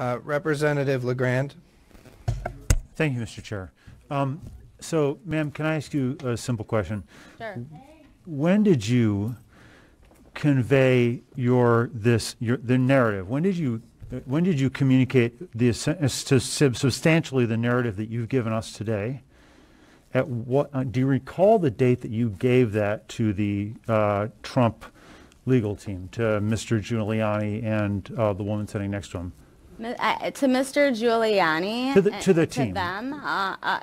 Uh, Representative LaGrand? Thank you, Mr. Chair. Um, So, ma'am, can I ask you a simple question? Sure. When did you convey your, this, your, the narrative? When did you, when did you communicate the, to sub- substantially the narrative that you've given us today? At what, uh, do you recall the date that you gave that to the uh, Trump legal team, to Mr. Giuliani and uh, the woman sitting next to him? Uh, To Mr. Giuliani. To the- to the team. Them. uh, uh,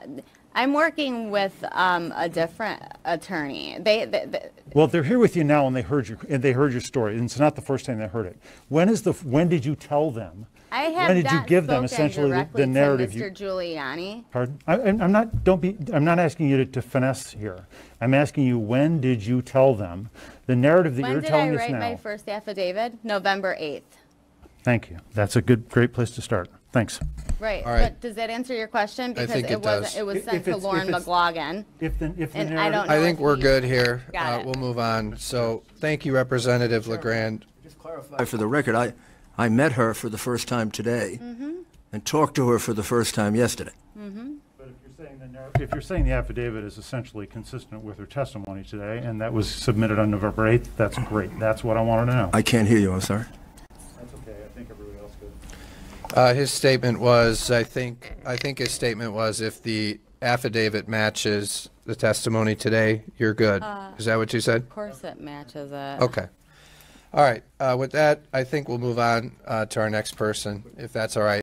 I'm working with um, a different attorney. They, they- they- Well, they're here with you now, and they heard your and they heard your story, and it's not the first time they heard it. When is the when did you tell them? I have when did you give them essentially the, the narrative? to you, Mr. Giuliani. pardon? I, I'm I'm not. Don't be. I'm not asking you to, to finesse here. I'm asking you when did you tell them the narrative that When you're did I telling us write my first affidavit? November 8th. Thank you. That's a good, great place to start. Thanks. Right. All right. But does that answer your question? Because think it wasn't. does. It was If- sent to it's- if Lauren it's- McLaughlin. If the if the And I don't I know think if we're you- good here. Got Uh, it. We'll move on. So, thank you, Representative LaGrand. Just clarify for the record, I, I met her for the first time today and talked to her for the first time yesterday. But if you're saying the narrative, if you're saying the affidavit is essentially consistent with her testimony today, and that was submitted on November 8th, that's great. That's what I wanted to know. I can't hear you, I'm sorry. That's okay. I think everybody else could. Uh, His statement was, I think, I think his statement was if the affidavit matches the testimony today, you're good. Is that what you said? Of course it matches it. Okay. All right. Uh, With that, I think we'll move on uh, to our next person, if that's all right.